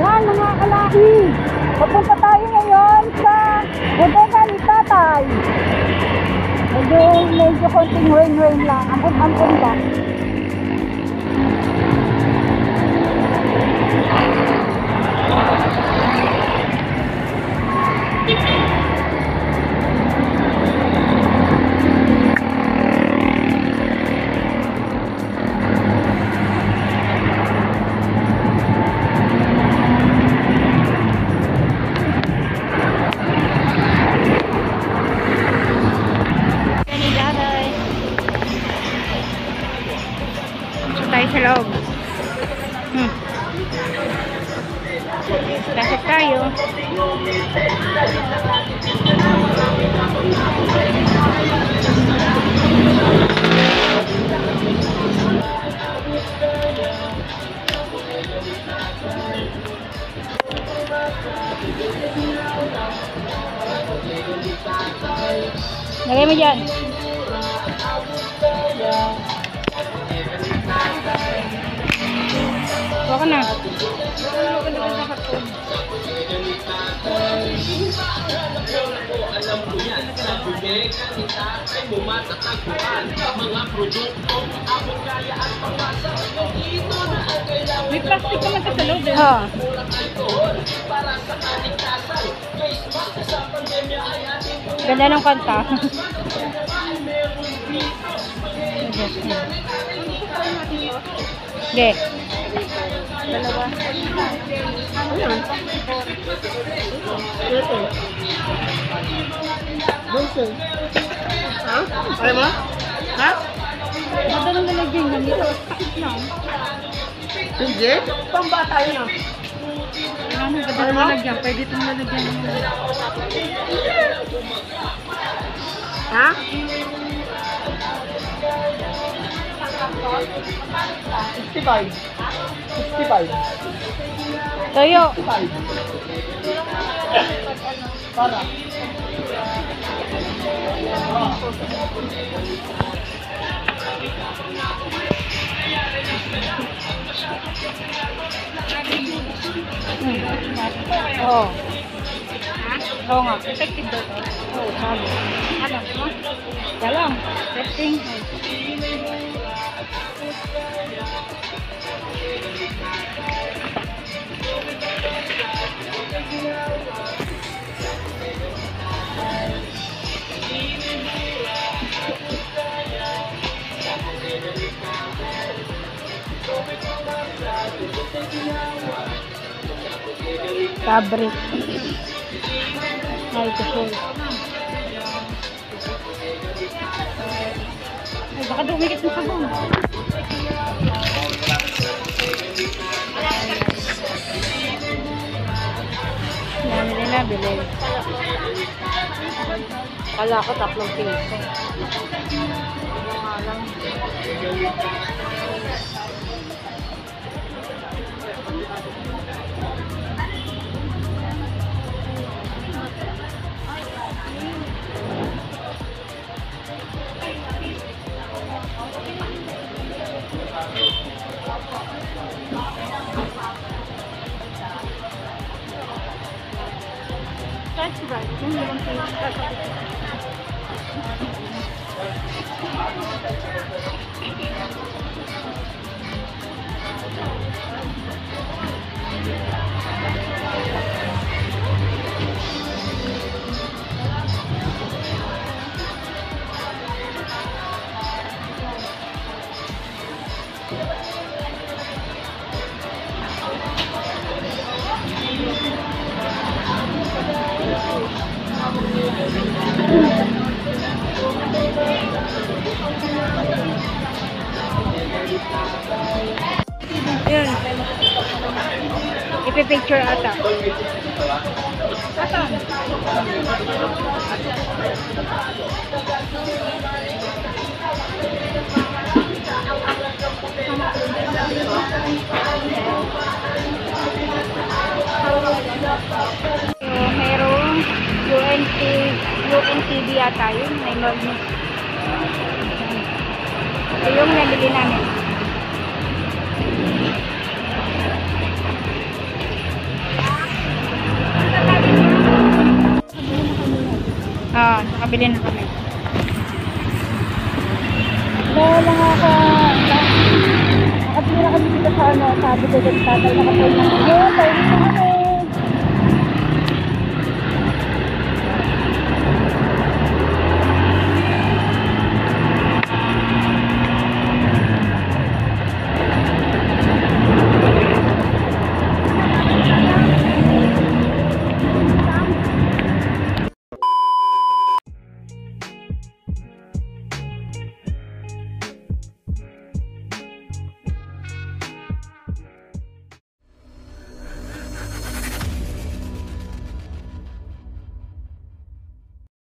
Sea. Papunta tayo ngayon sa bodega ni Tatay. Medyo, medyo konting rain-rain lang. Ampun-ampun lang. Tayo. Lagay mo dyan. Huwag ka na. May plastic naman sa loob eh. Oo. Ganda ng kanta. Hindi. Dalawa. Ito. Bunso. Ha? Alam mo? Ha? Ganda ng lalagyan niya. Dito, sakit lang. Hindi? Pambata yun ah. Ano, ng lalagyan. Pwede itong lalagyan mo. Ha? Sixty-five. Sixty-five. Toyo. Five. Para. Oo. Oo nga. Effective daw to. Oo, sabi. Ano? Dalang. Testing. Fabric. Ay, ito Ay, baka dumikit na sabon. Dami bili. Kala ko tatlong piso. That's right. Yun yung Yun. Ipipicture ata. Asan? So, merong UNT, UNTV yata yun. May mag- Ito yung nabili namin. Ah, nakabili na kami. Dahil lang ako, nakabili na kami dito sa ano, sabi ko dyan tatay, nakapoy